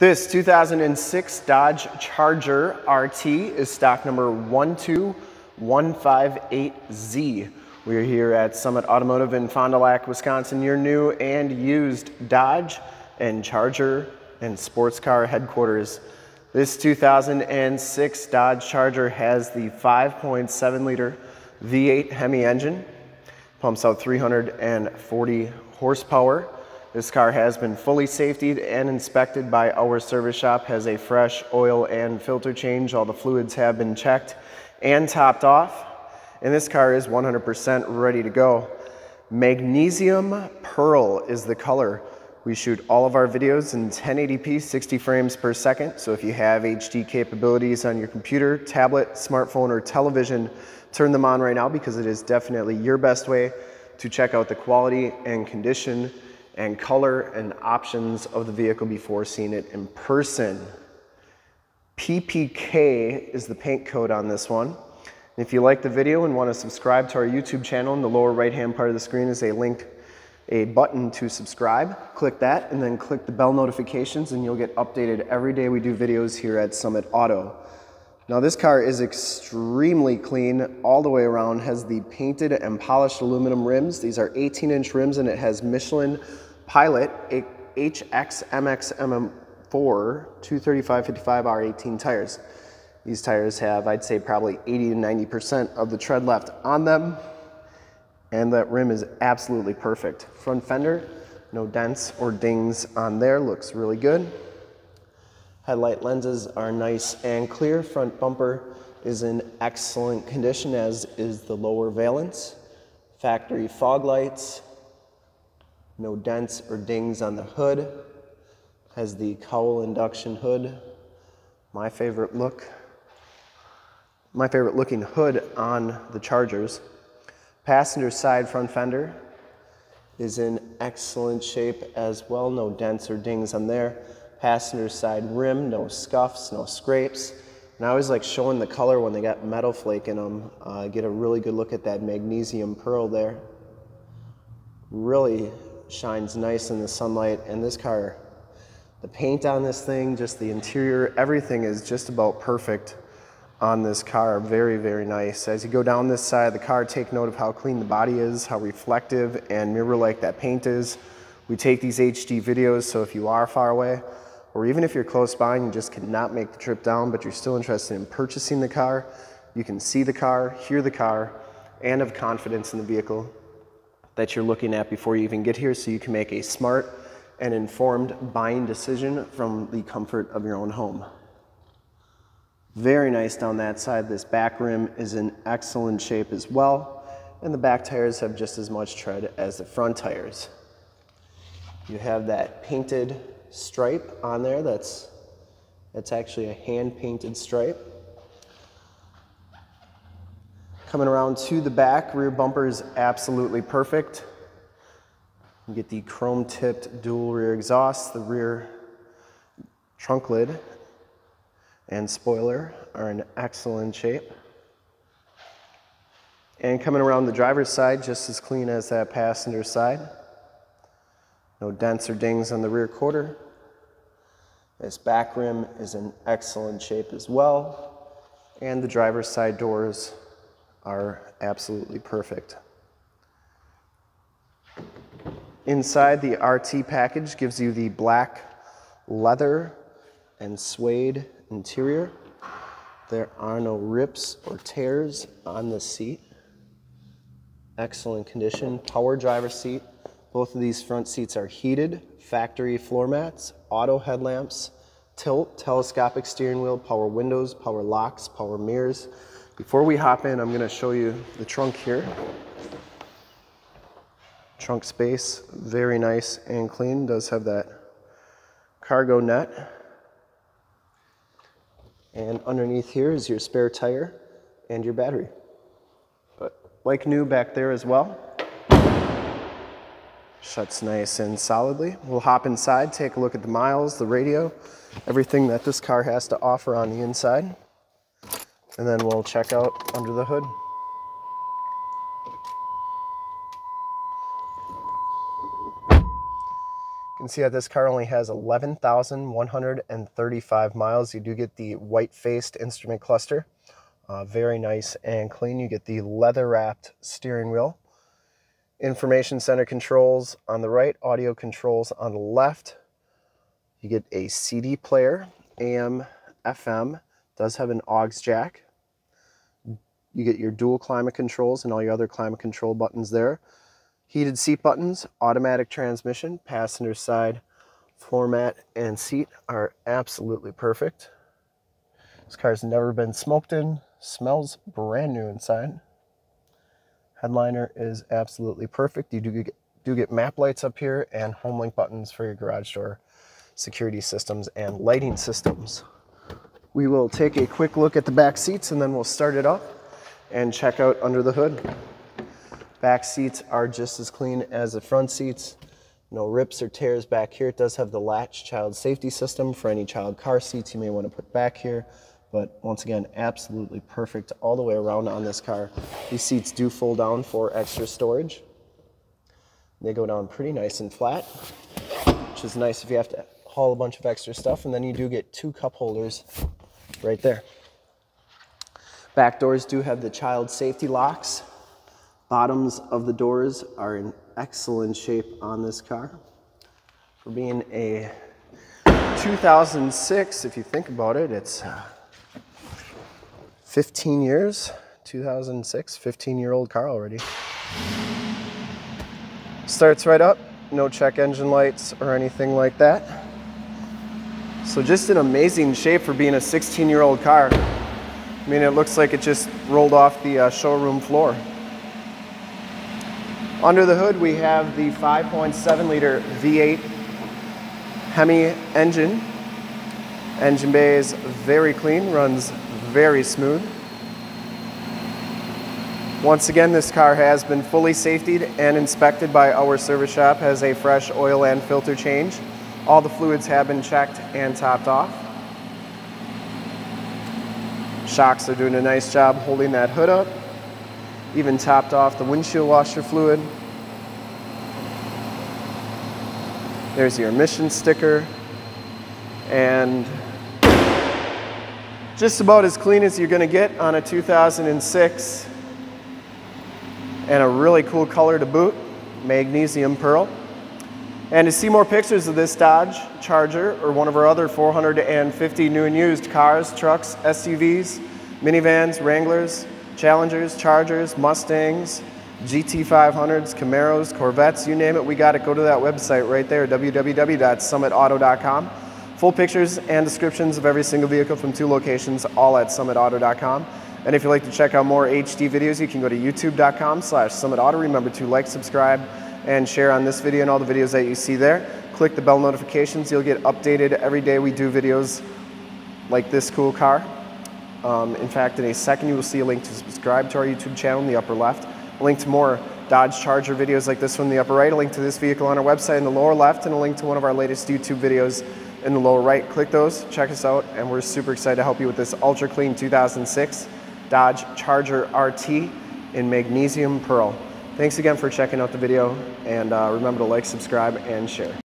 This 2006 Dodge Charger RT is stock number 12158Z. We are here at Summit Automotive in Fond du Lac, Wisconsin, your new and used Dodge and Charger and sports car headquarters. This 2006 Dodge Charger has the 5.7 liter V8 Hemi engine, pumps out 340 horsepower, this car has been fully safetied and inspected by our service shop, has a fresh oil and filter change. All the fluids have been checked and topped off. And this car is 100% ready to go. Magnesium Pearl is the color. We shoot all of our videos in 1080p, 60 frames per second. So if you have HD capabilities on your computer, tablet, smartphone, or television, turn them on right now because it is definitely your best way to check out the quality and condition and color and options of the vehicle before seeing it in person. PPK is the paint code on this one. And if you like the video and want to subscribe to our YouTube channel, in the lower right hand part of the screen is a link, a button to subscribe. Click that and then click the bell notifications and you'll get updated every day we do videos here at Summit Auto. Now this car is extremely clean all the way around, has the painted and polished aluminum rims. These are 18 inch rims and it has Michelin Pilot HXMX MM4 235 55 R18 tires. These tires have, I'd say, probably 80 to 90% of the tread left on them. And that rim is absolutely perfect. Front fender, no dents or dings on there, looks really good. Headlight lenses are nice and clear. Front bumper is in excellent condition, as is the lower valence. Factory fog lights, no dents or dings on the hood. Has the cowl induction hood. My favorite look. My favorite looking hood on the Chargers. Passenger side front fender is in excellent shape as well. No dents or dings on there. Passenger side rim, no scuffs, no scrapes. And I always like showing the color when they got metal flake in them. Uh, get a really good look at that magnesium pearl there. Really shines nice in the sunlight. And this car, the paint on this thing, just the interior, everything is just about perfect on this car. Very, very nice. As you go down this side of the car, take note of how clean the body is, how reflective and mirror-like that paint is. We take these HD videos, so if you are far away, or even if you're close by and you just cannot make the trip down, but you're still interested in purchasing the car, you can see the car, hear the car, and have confidence in the vehicle that you're looking at before you even get here so you can make a smart and informed buying decision from the comfort of your own home. Very nice down that side. This back rim is in excellent shape as well. And the back tires have just as much tread as the front tires. You have that painted stripe on there that's, that's actually a hand painted stripe. Coming around to the back, rear bumper is absolutely perfect. You get the chrome tipped dual rear exhaust, the rear trunk lid and spoiler are in excellent shape. And coming around the driver's side, just as clean as that passenger side. No dents or dings on the rear quarter. This back rim is in excellent shape as well. And the driver's side doors are absolutely perfect. Inside, the RT package gives you the black leather and suede interior. There are no rips or tears on the seat. Excellent condition. Power driver seat. Both of these front seats are heated, factory floor mats, auto headlamps, tilt, telescopic steering wheel, power windows, power locks, power mirrors, before we hop in, I'm gonna show you the trunk here. Trunk space, very nice and clean. Does have that cargo net. And underneath here is your spare tire and your battery. But like new back there as well. Shuts nice and solidly. We'll hop inside, take a look at the miles, the radio, everything that this car has to offer on the inside and then we'll check out under the hood. You can see that this car only has 11,135 miles. You do get the white-faced instrument cluster. Uh, very nice and clean. You get the leather-wrapped steering wheel. Information center controls on the right, audio controls on the left. You get a CD player, AM, FM, does have an aux jack. You get your dual climate controls and all your other climate control buttons there. Heated seat buttons, automatic transmission, passenger side floor mat and seat are absolutely perfect. This car's never been smoked in, smells brand new inside. Headliner is absolutely perfect. You do get, do get map lights up here and home link buttons for your garage door security systems and lighting systems. We will take a quick look at the back seats and then we'll start it up and check out under the hood. Back seats are just as clean as the front seats. No rips or tears back here. It does have the latch child safety system for any child car seats you may want to put back here. But once again, absolutely perfect all the way around on this car. These seats do fold down for extra storage. They go down pretty nice and flat, which is nice if you have to haul a bunch of extra stuff. And then you do get two cup holders right there. Back doors do have the child safety locks Bottoms of the doors are in excellent shape on this car. For being a 2006, if you think about it, it's uh, 15 years, 2006, 15 year old car already. Starts right up, no check engine lights or anything like that. So just an amazing shape for being a 16 year old car. I mean, it looks like it just rolled off the uh, showroom floor. Under the hood, we have the 5.7 liter V8 Hemi engine. Engine bay is very clean, runs very smooth. Once again, this car has been fully safetied and inspected by our service shop, has a fresh oil and filter change. All the fluids have been checked and topped off. Shocks are doing a nice job holding that hood up even topped off the windshield washer fluid. There's your emission sticker. And just about as clean as you're gonna get on a 2006 and a really cool color to boot, magnesium pearl. And to see more pictures of this Dodge Charger or one of our other 450 new and used cars, trucks, SUVs, minivans, Wranglers, Challengers, Chargers, Mustangs, GT500s, Camaros, Corvettes, you name it, we got it. Go to that website right there, www.summitauto.com. Full pictures and descriptions of every single vehicle from two locations, all at summitauto.com. And if you'd like to check out more HD videos, you can go to youtube.com slash summitauto. Remember to like, subscribe, and share on this video and all the videos that you see there. Click the bell notifications. You'll get updated every day we do videos like this cool car. Um, in fact, in a second, you will see a link to subscribe to our YouTube channel in the upper left, a link to more Dodge Charger videos like this one in the upper right, a link to this vehicle on our website in the lower left, and a link to one of our latest YouTube videos in the lower right. Click those, check us out, and we're super excited to help you with this ultra clean 2006 Dodge Charger RT in magnesium pearl. Thanks again for checking out the video, and uh, remember to like, subscribe, and share.